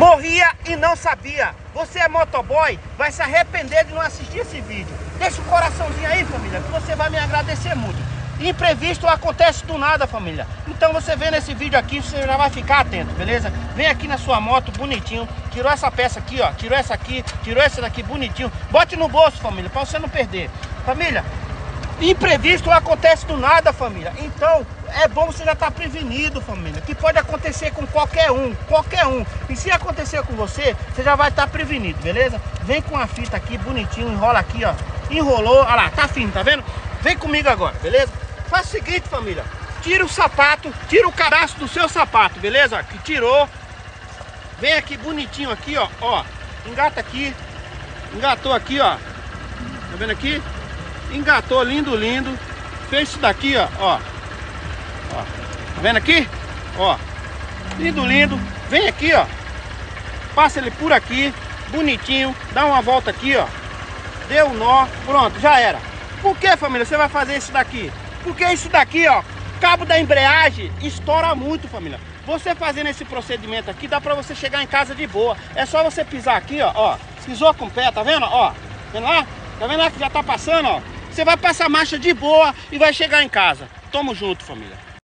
morria e não sabia. Você é motoboy, vai se arrepender de não assistir esse vídeo. Deixa o coraçãozinho aí, família, que você vai me agradecer muito. Imprevisto acontece do nada, família. Então você vendo esse vídeo aqui, você já vai ficar atento, beleza? Vem aqui na sua moto, bonitinho. Tirou essa peça aqui, ó. Tirou essa aqui, tirou essa daqui, bonitinho. Bote no bolso, família, pra você não perder. Família, imprevisto acontece do nada, família. Então, é bom você já estar tá prevenido, família. Que pode acontecer com qualquer um, qualquer um. E se acontecer com você, você já vai estar tá prevenido, beleza? Vem com a fita aqui, bonitinho, enrola aqui, ó. Enrolou, olha lá, tá fino, tá vendo? Vem comigo agora, beleza? Faz o seguinte, família. Tira o sapato, tira o cadastro do seu sapato, beleza? Que tirou. Vem aqui bonitinho aqui, ó, ó. Engata aqui. Engatou aqui, ó. Tá vendo aqui? Engatou lindo, lindo. Fez isso daqui, ó, ó. ó. Tá vendo aqui? Ó. Lindo, lindo. Vem aqui, ó. Passa ele por aqui, bonitinho. Dá uma volta aqui, ó. Deu um nó. Pronto, já era. Por que, família, você vai fazer isso daqui? Porque isso daqui, ó, cabo da embreagem estoura muito, família. Você fazendo esse procedimento aqui, dá pra você chegar em casa de boa. É só você pisar aqui, ó, ó. Pisou com o pé, tá vendo? Ó, vendo lá? Tá vendo lá que já tá passando, ó? Você vai passar marcha de boa e vai chegar em casa. Tamo junto, família.